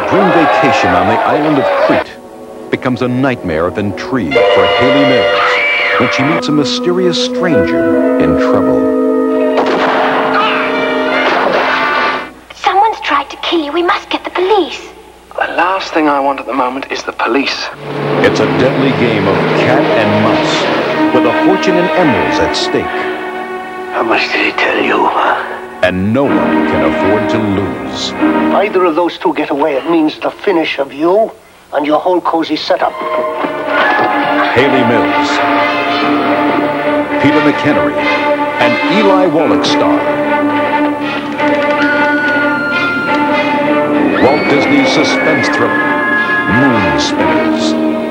dream vacation on the island of Crete becomes a nightmare of intrigue for Hayley Mills when she meets a mysterious stranger in trouble. Someone's tried to kill you. We must get the police. The last thing I want at the moment is the police. It's a deadly game of cat and mouse with a fortune in emeralds at stake. How much did he tell you? And no one can afford to lose. Either of those two get away, it means the finish of you and your whole cozy setup. Hayley Mills, Peter McEnery, and Eli Wallach star. Walt Disney's suspense thriller, Moon Spinners.